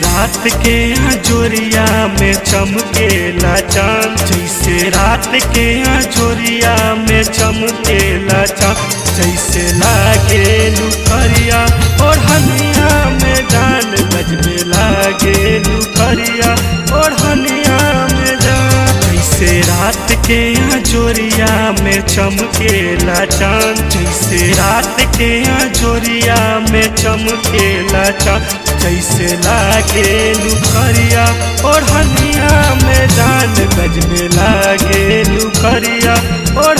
रात के अजोरिया में चमकेला चाँद, जैसे रात के अजोरिया में चमकेला चाँद, जैसे लागे लुकरिया और हनिया में जान बजबे लागे लुकरिया और हनिया जैसे रात के जोरिया में चमकेला चाँद जैसे रात के जोरिया में चमकेला चाँद जैसे लागे लुखरिया और हनिया में जान गज में लागे लुखरिया और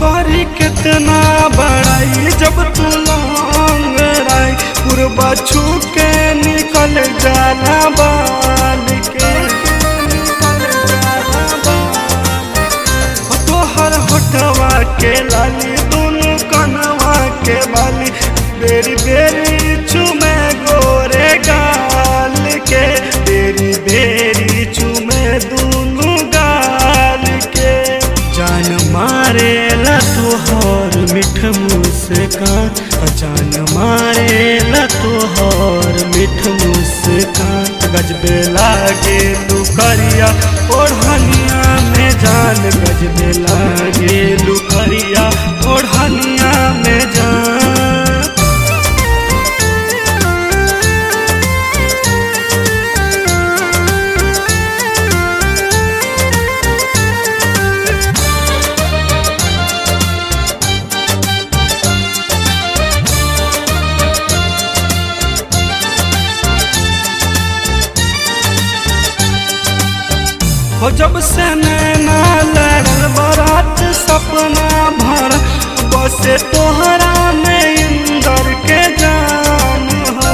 होकरी कितना बड़ाई, जब तू लंगड़ाई पूर्वा छू के निकल जाला बाल के तोहर होठवा के लाली, दोनों कनवा के बाली, बेरी बेरी तोहर मिठ मुस्कान जान मारे तोहर मिठ मुस्कान। गजबे लागे तू और हनिया में जान गजबे हो जब से नैना लड़ल बरात सपना भर, बसे तोहरा में इंदर के जान हो।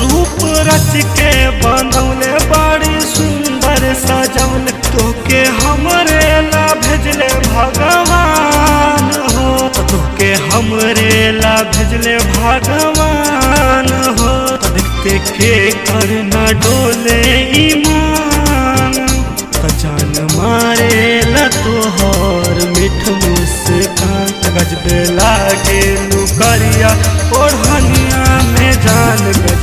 रूप रच के बनौले बड़ी सुंदर सजौले, तोके हमरे ला भेजले भगवान हो। तोके हमरे ला भेजले भगवान देखते के कर न डोले ईमान। कचान मारे लतो तोहर मिठ मुस्कान। गजबे लागे लुकरिया हनिया में जान गजबे